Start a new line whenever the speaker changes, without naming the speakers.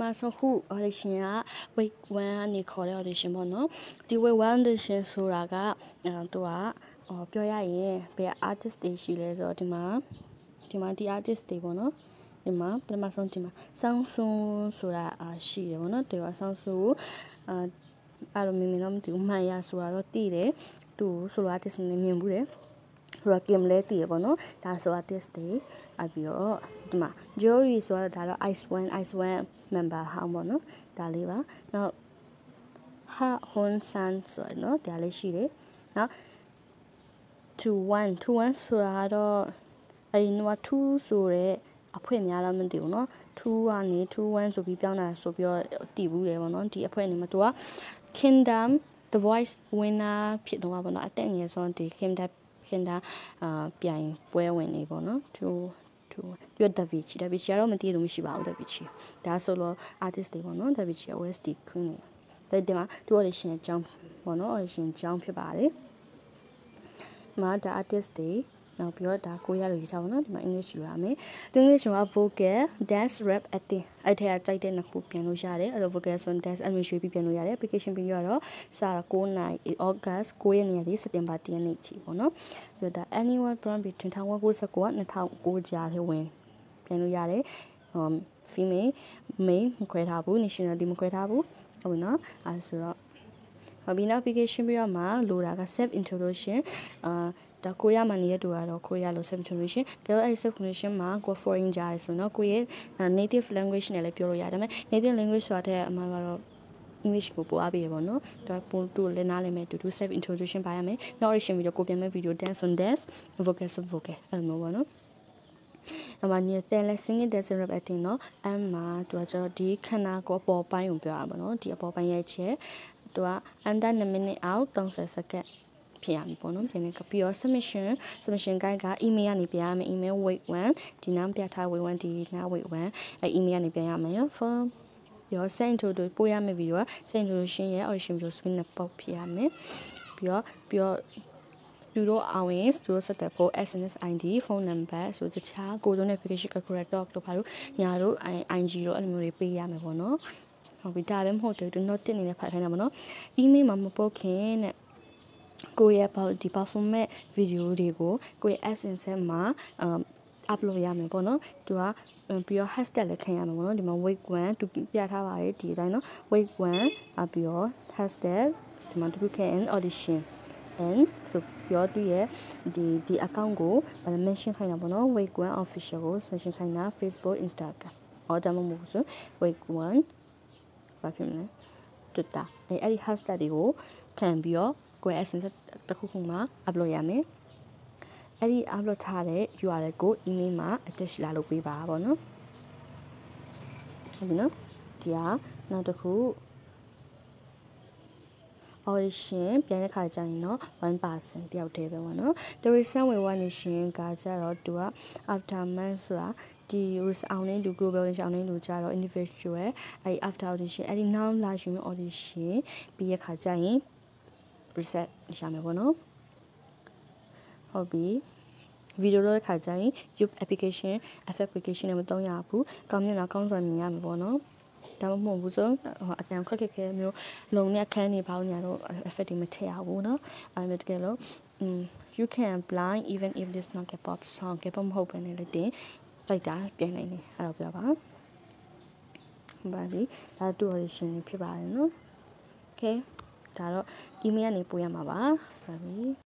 မဆုံးခု audition က week 1ကနေခေါ်တဲ့ audition ပေါ့နော်ဒီ week 1 audition ဆိုတာကအဲသူကဟောပြောရရင်ဘယ် artist တွေရှိလဲဆိုတော့ဒီမှာဒီမှာဒီ artist တွေပေါ့နော်ဒီမှာပထမဆုံးဒီမှာဆောင်းဆွန်းဆိုတာရှိတယ်ပေါ့နော်ဒီကဆောင်းဆွန်းအာအဲ့လိုမြင်မြင်တော့မသိဘူးမှန်ရဆိုတာတော့သိတယ်သူဆိုလို artist နဲ့မြင်ဘူးတယ် ဆိုတော့ game လဲတည်ရပေါ့နော်ဒါဆို artist တွေအပြီးတော့ဒီမှာ jewelry ဆိုတော့ဒါတော့ ice one ice one member ဟောင်းပေါ့နော်ဒါလေးပါနောက် ha hon san ဆိုတော့နော်ဒါလေးရှိတယ်နောက်2 1 2 1ဆိုတာတော့အဲဒီတော့2ဆိုတဲ့အဖွဲ့များလားမသိဘူးเนาะ2ကနေ2 1ဆိုပြီးပြောင်းတာဆိုပြီးတော့တည်ဘူးတယ်ပေါ့နော်ဒီအဖွဲ့နေမှာသူက Kingdom The Voice winner ဖြစ်တော့ပါပေါ့နော်အတက်ငယ်ဆုံးဒီ Kingdom Kingdom အာပြိုင်ပွဲဝင်နေပေါ့နော်2 2ပြီးတော့ Da Vinci Da Vinci ကတော့မသိလို့မရှိပါဘူး Da Vinci ဒါဆိုတော့ artist တွေပေါ့နော် Da Vinci OST Queen တွေဒါဒီမှာသူ audition အကြောင်းပေါ့နော် audition အကြောင်းဖြစ်ပါတယ်မှာဒါ artist တွေ နောက်ပြီးတော့ဒါကိုရလို့ရေးထားပါတော့ဒီမှာ English ယူရမယ်။ English က vocal, dance, rap, acting အဲ့ထက်ကကြိုက်တဲ့နှစ်ခုပြန်လို့ရတယ်။အဲ့တော့ vocal ဆို dance အမျိုးရွှေ့ပြီးပြန်လို့ရတယ်။ application ပြီးတော့စာ9နိုင် August 9ရက်နေ့ကနေ September 10ရက်နေ့ထိပေါ့နော်။ပြီးတော့ anyone born between 1999က2009ကြားထဲဝင်ပြန်လို့ရတယ်။ um female male မခွဲထားဘူး nationality မခွဲထားဘူးဟုတ်ပြီနော်။အဲဆိုတော့ဟုတ်ပြီ application ပြီးတော့မှလိုတာက self introduction အာ ဒါကိုရမှနေတဲ့တူကတော့ကိုရလို့ substitution ဒါတော့အဲ့ substitution မှာကို foreign ကြားရဆိုတော့ကိုရဲ့ native language နဲ့လည်းပြောလို့ရတယ်ဒါပေမဲ့ native language ဆိုတာတဲ့အမှန်ကတော့ English ကိုပို့အားပေးရပါတော့။ဒါပို့တူလည်းနားလည်မယ်တူတူ self introduction ပါရမယ်။ now audition video ကိုပြန်မဲ့ video dance on dance vocal sub vocal အဲ့လိုမျိုးပေါ့နော်။အမညတဲ့လဲ singing dance rap acting เนาะအမှသူကကျတော့ဒီခန္ဓာကိုအပေါ်ပိုင်းကိုပြောရပါတော့ဒီအပေါ်ပိုင်းရဲ့ချက်သူက under 1 minute out 30 second ဖြစ်ရမယ်ပေါ့နော်ပြန်နေပြီးတော့ submission submission guide က email ကနေပြရမယ် email wait 1ဒီနားပြထား wait 1ဒီနား wait 1အဲ email ကနေပြရမယ် for ပြီးတော့ send to ပို့ရမယ့်ဗီဒီယိုက send to ရှင်ရဲ့ audition video screen နဲ့ပေါက်ဖြစ်ရမယ်ပြီးတော့ပြီးတော့သူတို့အောင်ရင်သူတို့ဆက်တဲ့ဖို့ SNS ID ဖုန်းနံပါတ်ဆိုတခြားကိုတို့ notification correct talk တို့ဘာလို့ညာတို့ IG တို့အဲ့လိုမျိုးတွေပေးရမယ်ပေါ့နော်ဟုတ်ပြီဒါပဲမဟုတ်သေးဘူး note တင်နေတဲ့ဖတ်ခိုင်းတာပေါ့နော် email မှာမပုတ်ခင်တဲ့ ကိုရဲ့ဒီ performance video တွေကိုကိုရဲ့ essence မှာ upload ရမယ်ပေါ့နော်သူကပြီးတော့ hashtag လည်းခင်ရမယ်ပေါ့နော်ဒီမှာ week 1သူပြထားပါတယ်ဒီအတိုင်းနော် week 1အပြီးတော့ hashtag ဒီမှာသူခင် audition and ဆိုပြီးတော့သူရဲ့ဒီဒီ account ကိုဗာ mention ခိုင်းတာပေါ့နော် week 1 official ကို mention ခိုင်းတာ Facebook Instagram အော်ဒါမှမဟုတ်ဆို week 1ဘာဖြစ်မလဲ Twitter အဲအဲ့ဒီ hashtag တွေကိုခံပြီးတော့ ကွယ်အဆင်ဆက်တစ်ခုခုမှာ upload ရမယ်အဲ့ဒီ upload ထားတဲ့ URL ကို email မှာ attach လာလုပ်ပေးပါဗောနော်ဟုတ်ပြီနော်ဒီဟာနောက်တစ်ခု audition ပြန်တဲ့ခါကျရင်တော့1%တယောက်တည်းပဲပေါ့နော်။ The recent we one nation ကကြတော့သူက after month ဆိုတာဒီ audition တူ global audition အောင်နေလို့ကြတော့ individual အဲ့ after audition အဲ့ဒီ now live stream audition ပြီးရခါကျရင် reset ရမယ်ပေါ့နော်ဟုတ်ပြီဗီဒီယိုတော့ခါကျရင် YouTube application app application နဲ့မသုံးရဘူးကောင်းမြတ်တော့ကောင်းစွာမြင်ရမှာပေါ့နော်ဒါမှမဟုတ်ဘူးဆိုအတန်ခက်ခက်ခဲမျိုးလုံနဲ့အခန်းနေပေါင်းညာတော့ effect တွေမထည့်ရဘူးเนาะအဲ့ဒါတကယ်လို့ you can blind even if this not a pop song ကပမဟုတ်ဘဲနဲ့လည်းတင်စိုက်တာပြင်နိုင်တယ်အဲ့တော့ပြောပါပါပြီဒါတူ audition ဖြစ်ပါတယ်เนาะ okay ဒါတော့ email ကနေပို့ရမှာပါပါပြီ